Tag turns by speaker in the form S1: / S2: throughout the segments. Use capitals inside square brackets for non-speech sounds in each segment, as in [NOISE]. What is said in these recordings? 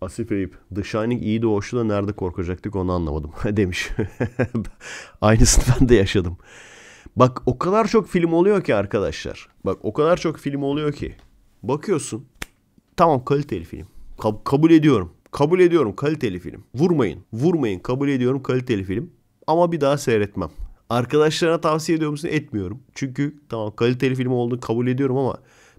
S1: Asif Eyüp. The Shining iyi de hoştu da nerede korkacaktık onu anlamadım [LAUGHS] demiş. [LAUGHS] Aynısını ben de yaşadım. Bak o kadar çok film oluyor ki arkadaşlar. Bak o kadar çok film oluyor ki. Bakıyorsun. Tamam kaliteli film. Kab- kabul ediyorum. Kabul ediyorum kaliteli film. Vurmayın. Vurmayın. Kabul ediyorum kaliteli film. Ama bir daha seyretmem. Arkadaşlarına tavsiye ediyor musun? Etmiyorum. Çünkü tamam kaliteli film olduğunu kabul ediyorum ama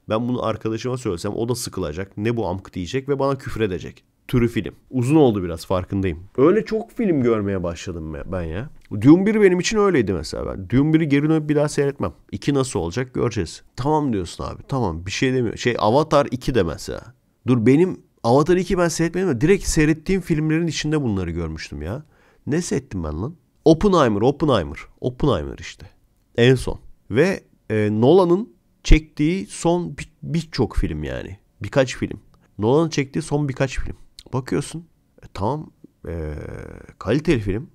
S1: ben bunu arkadaşıma söylesem o da sıkılacak. Ne bu amk diyecek ve bana küfür edecek. Türü film. Uzun oldu biraz farkındayım. Öyle çok film görmeye başladım ben ya. Dune 1 benim için öyleydi mesela ben. Dune 1'i geri dönüp bir daha seyretmem. 2 nasıl olacak göreceğiz. Tamam diyorsun abi. Tamam bir şey demiyor. Şey Avatar 2 de mesela. Dur benim Avatar 2 ben seyretmedim ama direkt seyrettiğim filmlerin içinde bunları görmüştüm ya. Ne seyrettim ben lan? Oppenheimer, Oppenheimer. Oppenheimer işte. En son. Ve e, Nolan'ın çektiği son birçok bir film yani. Birkaç film. Nolan'ın çektiği son birkaç film. Bakıyorsun. E, tamam. E, kaliteli film.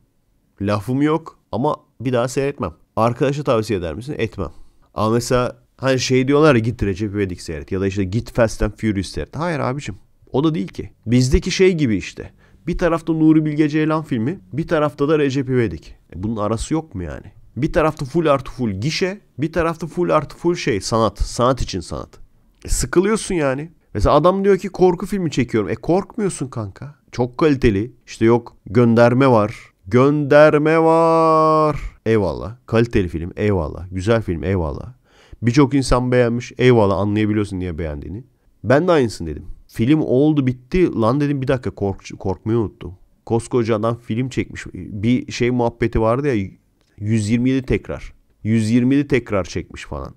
S1: Lafım yok ama bir daha seyretmem. Arkadaşa tavsiye eder misin? Etmem. Ama mesela hani şey diyorlar ya git Recep İvedik seyret ya da işte git Fast and Furious seyret. Hayır abicim. O da değil ki. Bizdeki şey gibi işte. Bir tarafta Nuri Bilge Ceylan filmi, bir tarafta da Recep İvedik. E bunun arası yok mu yani? Bir tarafta full artı full gişe, bir tarafta full artı full şey sanat. Sanat için sanat. E sıkılıyorsun yani. Mesela adam diyor ki korku filmi çekiyorum. E korkmuyorsun kanka. Çok kaliteli. İşte yok gönderme var. Gönderme var. Eyvallah. Kaliteli film. Eyvallah. Güzel film. Eyvallah. Birçok insan beğenmiş. Eyvallah anlayabiliyorsun niye beğendiğini. Ben de aynısını dedim. Film oldu bitti. Lan dedim bir dakika kork korkmayı unuttum. Koskoca adam film çekmiş. Bir şey muhabbeti vardı ya 127 tekrar. 127 tekrar çekmiş falan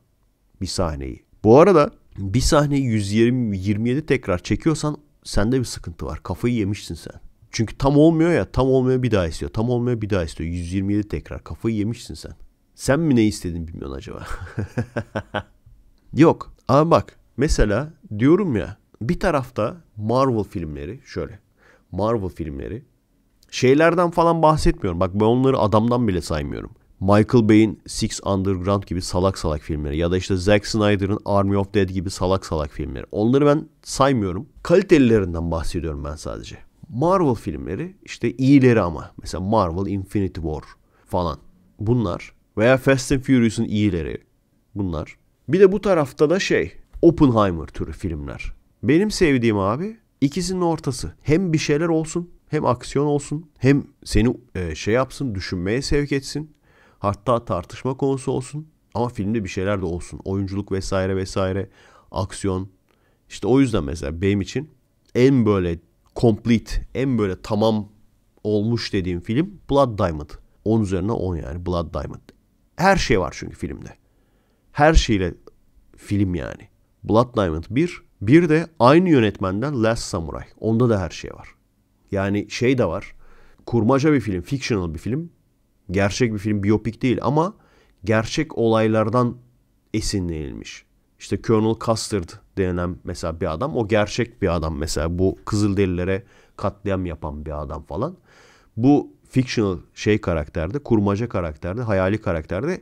S1: bir sahneyi. Bu arada bir sahneyi 120 27 tekrar çekiyorsan sende bir sıkıntı var. Kafayı yemişsin sen. Çünkü tam olmuyor ya. Tam olmuyor bir daha istiyor. Tam olmuyor bir daha istiyor. 127 tekrar. Kafayı yemişsin sen. Sen mi ne istedin bilmiyorsun acaba? [LAUGHS] Yok. Ama bak mesela diyorum ya bir tarafta Marvel filmleri şöyle. Marvel filmleri şeylerden falan bahsetmiyorum. Bak ben onları adamdan bile saymıyorum. Michael Bay'in Six Underground gibi salak salak filmleri ya da işte Zack Snyder'ın Army of Dead gibi salak salak filmleri. Onları ben saymıyorum. Kalitelilerinden bahsediyorum ben sadece. Marvel filmleri işte iyileri ama. Mesela Marvel Infinity War falan. Bunlar. Veya Fast and Furious'un iyileri. Bunlar. Bir de bu tarafta da şey Oppenheimer türü filmler. Benim sevdiğim abi ikisinin ortası. Hem bir şeyler olsun hem aksiyon olsun hem seni e, şey yapsın düşünmeye sevk etsin Hatta tartışma konusu olsun ama filmde bir şeyler de olsun. Oyunculuk vesaire vesaire, aksiyon. İşte o yüzden mesela benim için en böyle complete, en böyle tamam olmuş dediğim film Blood Diamond. 10 üzerine 10 yani Blood Diamond. Her şey var çünkü filmde. Her şeyle film yani. Blood Diamond 1. Bir de aynı yönetmenden Last Samurai. Onda da her şey var. Yani şey de var. Kurmaca bir film, fictional bir film. Gerçek bir film, biyopik değil ama gerçek olaylardan esinlenilmiş. İşte Colonel Custard denen mesela bir adam. O gerçek bir adam mesela. Bu Kızılderililere katliam yapan bir adam falan. Bu fictional şey karakterde, kurmaca karakterde, hayali karakterde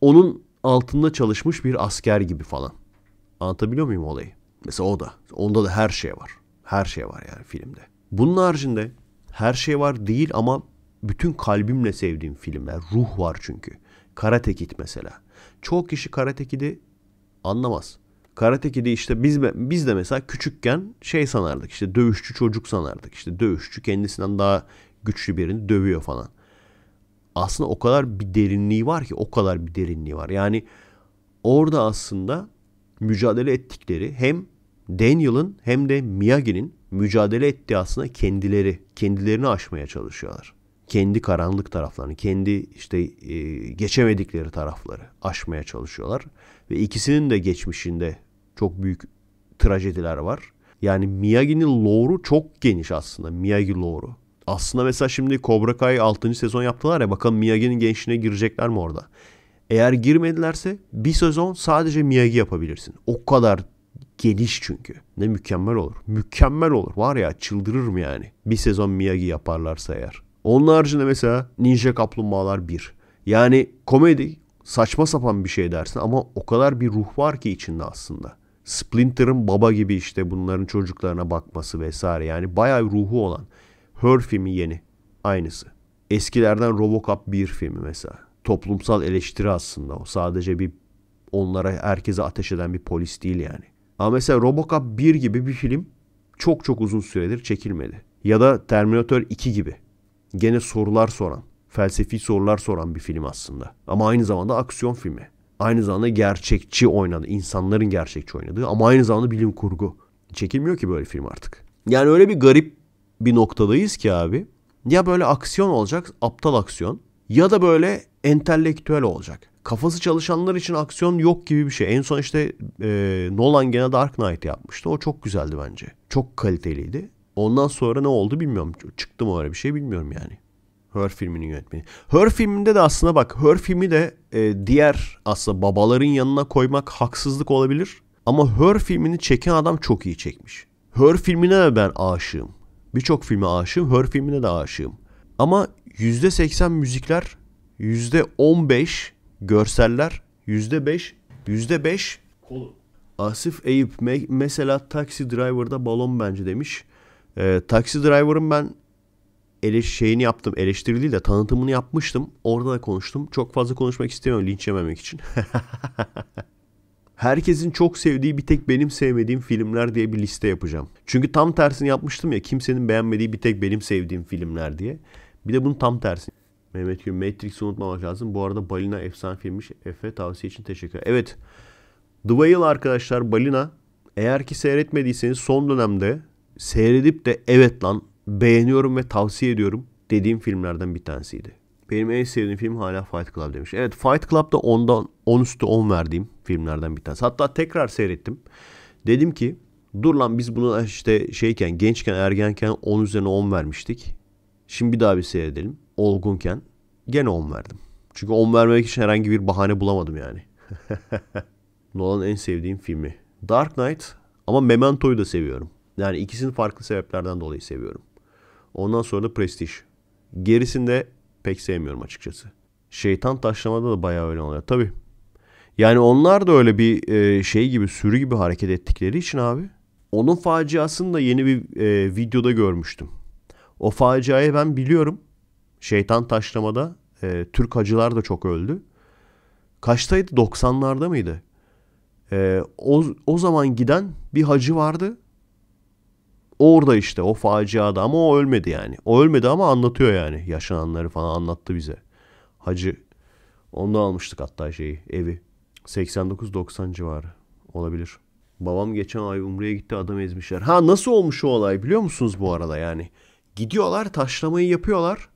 S1: onun altında çalışmış bir asker gibi falan. Anlatabiliyor muyum olayı? Mesela o da. Onda da her şey var. Her şey var yani filmde. Bunun haricinde her şey var değil ama bütün kalbimle sevdiğim filmler. Ruh var çünkü. Karate Kid mesela. Çok kişi Karate Kid'i anlamaz. Karate Kid'i işte biz biz de mesela küçükken şey sanardık işte dövüşçü çocuk sanardık. İşte dövüşçü kendisinden daha güçlü birini dövüyor falan. Aslında o kadar bir derinliği var ki o kadar bir derinliği var. Yani orada aslında mücadele ettikleri hem Daniel'ın hem de Miyagi'nin mücadele ettiği aslında kendileri, kendilerini aşmaya çalışıyorlar kendi karanlık taraflarını, kendi işte e, geçemedikleri tarafları aşmaya çalışıyorlar. Ve ikisinin de geçmişinde çok büyük trajediler var. Yani Miyagi'nin lore'u çok geniş aslında. Miyagi lore'u. Aslında mesela şimdi Cobra Kai 6. sezon yaptılar ya bakalım Miyagi'nin gençliğine girecekler mi orada? Eğer girmedilerse bir sezon sadece Miyagi yapabilirsin. O kadar geniş çünkü. Ne mükemmel olur. Mükemmel olur. Var ya çıldırırım yani. Bir sezon Miyagi yaparlarsa eğer. Onun haricinde mesela Ninja Kaplumbağalar 1. Yani komedi saçma sapan bir şey dersin ama o kadar bir ruh var ki içinde aslında. Splinter'ın baba gibi işte bunların çocuklarına bakması vesaire. Yani bayağı ruhu olan. Her filmi yeni. Aynısı. Eskilerden Robocop 1 filmi mesela. Toplumsal eleştiri aslında o. Sadece bir onlara herkese ateş eden bir polis değil yani. Ama mesela Robocop 1 gibi bir film çok çok uzun süredir çekilmedi. Ya da Terminator 2 gibi. Gene sorular soran, felsefi sorular soran bir film aslında. Ama aynı zamanda aksiyon filmi. Aynı zamanda gerçekçi oynadı. insanların gerçekçi oynadığı ama aynı zamanda bilim kurgu. Çekilmiyor ki böyle film artık. Yani öyle bir garip bir noktadayız ki abi. Ya böyle aksiyon olacak, aptal aksiyon. Ya da böyle entelektüel olacak. Kafası çalışanlar için aksiyon yok gibi bir şey. En son işte e, Nolan gene Dark Knight yapmıştı. O çok güzeldi bence. Çok kaliteliydi. Ondan sonra ne oldu bilmiyorum. Çıktı mı öyle bir şey bilmiyorum yani. Her filminin yönetmeni. Her filminde de aslında bak Her filmi de e, diğer aslında babaların yanına koymak haksızlık olabilir. Ama Her filmini çeken adam çok iyi çekmiş. Her filmine de ben aşığım. Birçok filme aşığım. Her filmine de aşığım. Ama %80 müzikler, %15 görseller, %5, %5 kolu. Asif Eyüp me- mesela Taxi Driver'da balon bence demiş. Ee, Taxi Driver'ın ben ele şeyini yaptım. Eleştirili de tanıtımını yapmıştım. Orada da konuştum. Çok fazla konuşmak istemiyorum linç yememek için. [LAUGHS] Herkesin çok sevdiği bir tek benim sevmediğim filmler diye bir liste yapacağım. Çünkü tam tersini yapmıştım ya kimsenin beğenmediği bir tek benim sevdiğim filmler diye. Bir de bunun tam tersi. Mehmet Gün Matrix'i unutmamak lazım. Bu arada Balina efsane filmmiş. Efe tavsiye için teşekkür. Evet. The Whale arkadaşlar Balina. Eğer ki seyretmediyseniz son dönemde seyredip de evet lan beğeniyorum ve tavsiye ediyorum dediğim filmlerden bir tanesiydi. Benim en sevdiğim film hala Fight Club demiş. Evet Fight Club da ondan 10 üstü 10 verdiğim filmlerden bir tanesi. Hatta tekrar seyrettim. Dedim ki dur lan biz bunu işte şeyken gençken ergenken 10 üzerine 10 vermiştik. Şimdi bir daha bir seyredelim. Olgunken gene 10 verdim. Çünkü 10 vermek için herhangi bir bahane bulamadım yani. [LAUGHS] Nolan en sevdiğim filmi. Dark Knight ama Memento'yu da seviyorum. Yani ikisini farklı sebeplerden dolayı seviyorum. Ondan sonra da Prestige. Gerisini de pek sevmiyorum açıkçası. Şeytan taşlamada da bayağı öyle oluyor. Tabii. Yani onlar da öyle bir e, şey gibi sürü gibi hareket ettikleri için abi. Onun faciasını da yeni bir e, videoda görmüştüm. O faciayı ben biliyorum. Şeytan taşlamada e, Türk hacılar da çok öldü. Kaçtaydı? 90'larda mıydı? E, o, o zaman giden bir hacı vardı. Orada işte o faciada ama o ölmedi yani. O ölmedi ama anlatıyor yani. Yaşananları falan anlattı bize. Hacı onda almıştık hatta şeyi evi. 89-90 civarı olabilir. Babam geçen ay Umre'ye gitti adam ezmişler. Ha nasıl olmuş o olay biliyor musunuz bu arada yani? Gidiyorlar taşlamayı yapıyorlar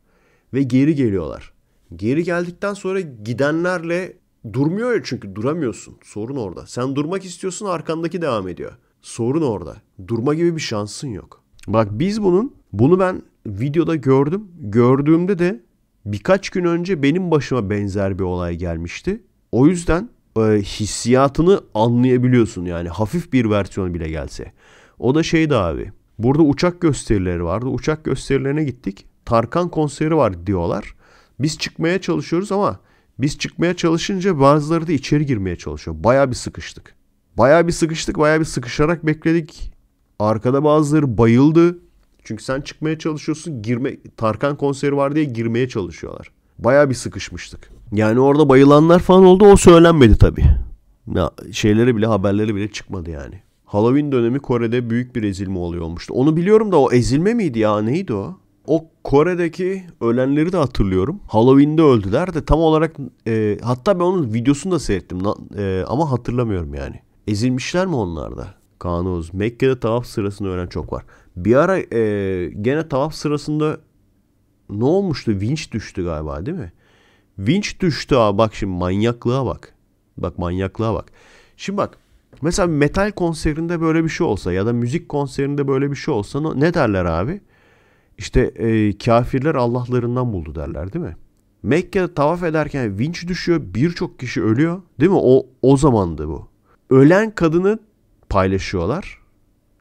S1: ve geri geliyorlar. Geri geldikten sonra gidenlerle durmuyor ya çünkü duramıyorsun. Sorun orada. Sen durmak istiyorsun arkandaki devam ediyor. Sorun orada. Durma gibi bir şansın yok. Bak biz bunun bunu ben videoda gördüm. Gördüğümde de birkaç gün önce benim başıma benzer bir olay gelmişti. O yüzden e, hissiyatını anlayabiliyorsun yani hafif bir versiyon bile gelse. O da şeydi abi. Burada uçak gösterileri vardı. Uçak gösterilerine gittik. Tarkan konseri var diyorlar. Biz çıkmaya çalışıyoruz ama biz çıkmaya çalışınca bazıları da içeri girmeye çalışıyor. Baya bir sıkıştık. Baya bir sıkıştık, baya bir sıkışarak bekledik. Arkada bazıları bayıldı. Çünkü sen çıkmaya çalışıyorsun, girme Tarkan konseri var diye girmeye çalışıyorlar. Baya bir sıkışmıştık. Yani orada bayılanlar falan oldu, o söylenmedi tabii. Ya şeyleri bile, haberleri bile çıkmadı yani. Halloween dönemi Kore'de büyük bir ezilme oluyor olmuştu. Onu biliyorum da o ezilme miydi ya? Neydi o? O Kore'deki ölenleri de hatırlıyorum. Halloween'de öldüler de tam olarak e, hatta ben onun videosunu da seyrettim e, ama hatırlamıyorum yani. Ezilmişler mi onlar da? Kaan Oğuz. Mekke'de tavaf sırasında ölen çok var. Bir ara e, gene tavaf sırasında ne olmuştu? Vinç düştü galiba değil mi? Vinç düştü abi bak şimdi manyaklığa bak. Bak manyaklığa bak. Şimdi bak mesela metal konserinde böyle bir şey olsa ya da müzik konserinde böyle bir şey olsa ne derler abi? İşte e, kafirler Allah'larından buldu derler değil mi? Mekke'de tavaf ederken vinç düşüyor birçok kişi ölüyor değil mi? O, o zamandı bu ölen kadını paylaşıyorlar.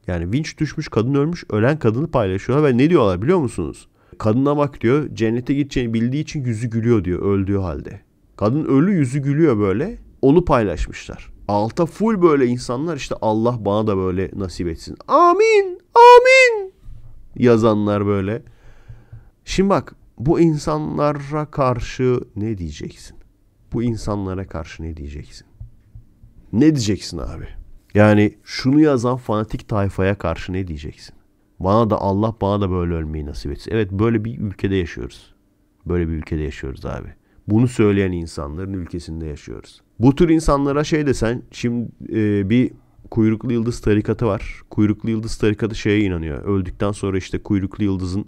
S1: Yani vinç düşmüş kadın ölmüş ölen kadını paylaşıyorlar ve ne diyorlar biliyor musunuz? Kadına bak diyor cennete gideceğini bildiği için yüzü gülüyor diyor öldüğü halde. Kadın ölü yüzü gülüyor böyle onu paylaşmışlar. Alta full böyle insanlar işte Allah bana da böyle nasip etsin. Amin. Amin. Yazanlar böyle. Şimdi bak bu insanlara karşı ne diyeceksin? Bu insanlara karşı ne diyeceksin? Ne diyeceksin abi? Yani şunu yazan fanatik tayfaya karşı ne diyeceksin? Bana da Allah bana da böyle ölmeyi nasip etsin. Evet böyle bir ülkede yaşıyoruz. Böyle bir ülkede yaşıyoruz abi. Bunu söyleyen insanların ülkesinde yaşıyoruz. Bu tür insanlara şey desen şimdi e, bir kuyruklu yıldız tarikatı var. Kuyruklu yıldız tarikatı şeye inanıyor. Öldükten sonra işte kuyruklu yıldızın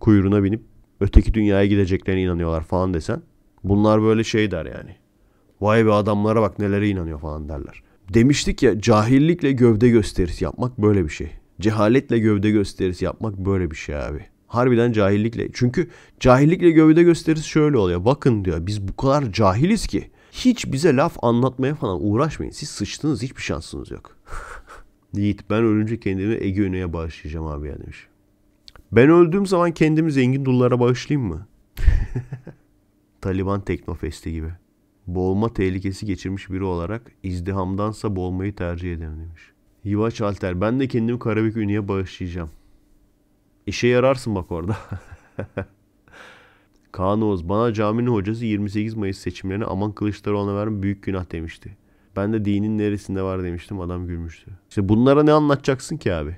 S1: kuyruğuna binip öteki dünyaya gideceklerine inanıyorlar falan desen. Bunlar böyle şey der yani. Vay be adamlara bak nelere inanıyor falan derler. Demiştik ya cahillikle gövde gösterisi yapmak böyle bir şey. Cehaletle gövde gösterisi yapmak böyle bir şey abi. Harbiden cahillikle. Çünkü cahillikle gövde gösterisi şöyle oluyor. Bakın diyor biz bu kadar cahiliz ki hiç bize laf anlatmaya falan uğraşmayın. Siz sıçtınız hiçbir şansınız yok. [LAUGHS] Yiğit ben ölünce kendimi Ege Üney'e bağışlayacağım abi ya demiş. Ben öldüğüm zaman kendimi zengin dullara bağışlayayım mı? [LAUGHS] Taliban Teknofesti gibi. Boğulma tehlikesi geçirmiş biri olarak izdihamdansa boğulmayı tercih ederim demiş. Yivaç Alter ben de kendimi Karabük Ünye'ye bağışlayacağım. İşe yararsın bak orada. [LAUGHS] Kaan Oğuz bana caminin hocası 28 Mayıs seçimlerine aman Kılıçdaroğlu'na verme büyük günah demişti. Ben de dinin neresinde var demiştim adam gülmüştü. İşte bunlara ne anlatacaksın ki abi?